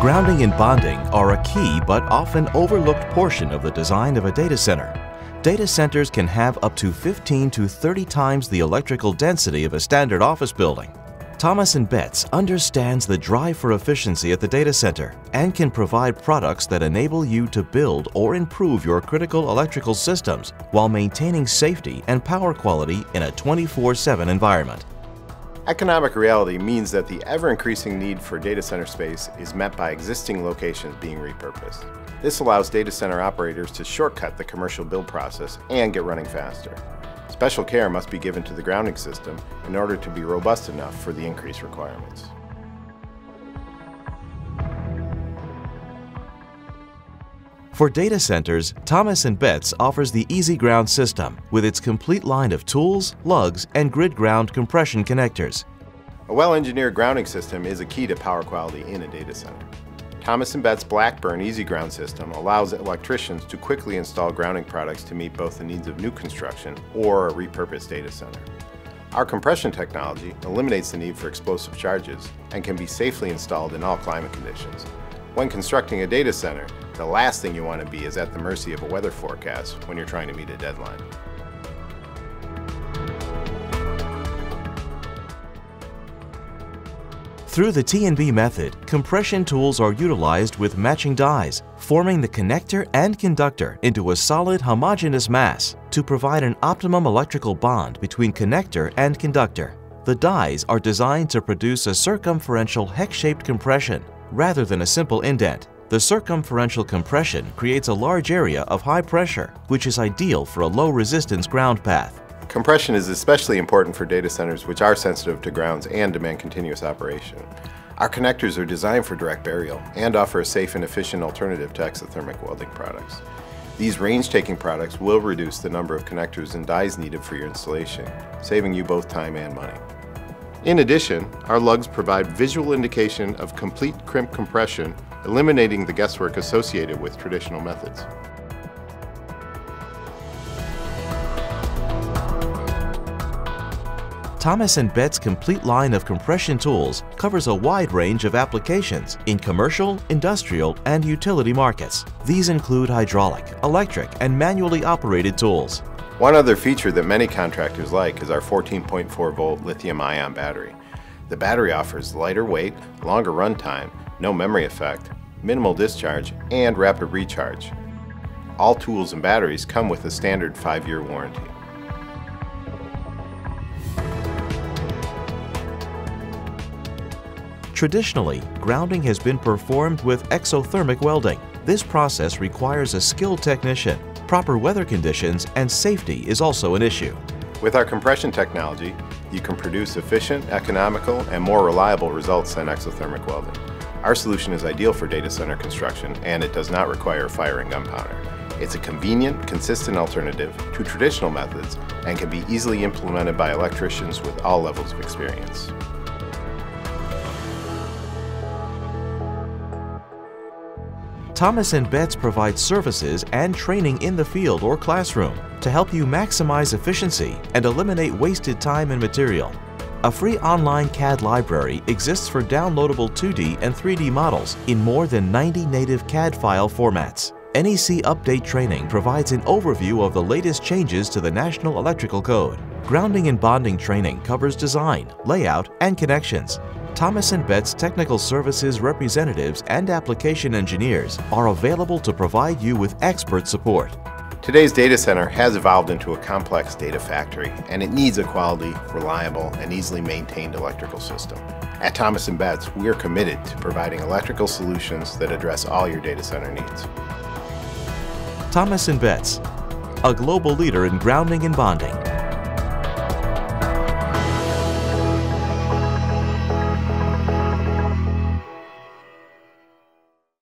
Grounding and bonding are a key but often overlooked portion of the design of a data center. Data centers can have up to 15 to 30 times the electrical density of a standard office building. Thomas & Betts understands the drive for efficiency at the data center and can provide products that enable you to build or improve your critical electrical systems while maintaining safety and power quality in a 24-7 environment. Economic reality means that the ever-increasing need for data center space is met by existing locations being repurposed. This allows data center operators to shortcut the commercial build process and get running faster. Special care must be given to the grounding system in order to be robust enough for the increased requirements. For data centers, Thomas & Betts offers the Easy Ground system with its complete line of tools, lugs, and grid ground compression connectors. A well-engineered grounding system is a key to power quality in a data center. Thomas & Betts Blackburn Easy Ground system allows electricians to quickly install grounding products to meet both the needs of new construction or a repurposed data center. Our compression technology eliminates the need for explosive charges and can be safely installed in all climate conditions. When constructing a data center, the last thing you want to be is at the mercy of a weather forecast when you're trying to meet a deadline. Through the T&B method, compression tools are utilized with matching dies, forming the connector and conductor into a solid homogeneous mass to provide an optimum electrical bond between connector and conductor. The dies are designed to produce a circumferential hex-shaped compression rather than a simple indent. The circumferential compression creates a large area of high pressure, which is ideal for a low-resistance ground path. Compression is especially important for data centers which are sensitive to grounds and demand continuous operation. Our connectors are designed for direct burial and offer a safe and efficient alternative to exothermic welding products. These range-taking products will reduce the number of connectors and dies needed for your installation, saving you both time and money. In addition, our lugs provide visual indication of complete crimp compression, eliminating the guesswork associated with traditional methods. Thomas & Betts' complete line of compression tools covers a wide range of applications in commercial, industrial, and utility markets. These include hydraulic, electric, and manually operated tools. One other feature that many contractors like is our 14.4 volt lithium ion battery. The battery offers lighter weight, longer runtime, no memory effect, minimal discharge, and rapid recharge. All tools and batteries come with a standard 5-year warranty. Traditionally, grounding has been performed with exothermic welding. This process requires a skilled technician. Proper weather conditions and safety is also an issue. With our compression technology, you can produce efficient, economical, and more reliable results than exothermic welding. Our solution is ideal for data center construction and it does not require firing gunpowder. It's a convenient, consistent alternative to traditional methods and can be easily implemented by electricians with all levels of experience. Thomas & Betts provides services and training in the field or classroom to help you maximize efficiency and eliminate wasted time and material. A free online CAD library exists for downloadable 2D and 3D models in more than 90 native CAD file formats. NEC Update Training provides an overview of the latest changes to the National Electrical Code. Grounding and bonding training covers design, layout, and connections, Thomas & Betts Technical Services representatives and application engineers are available to provide you with expert support. Today's data center has evolved into a complex data factory, and it needs a quality, reliable, and easily maintained electrical system. At Thomas & Betts, we are committed to providing electrical solutions that address all your data center needs. Thomas & Betts, a global leader in grounding and bonding.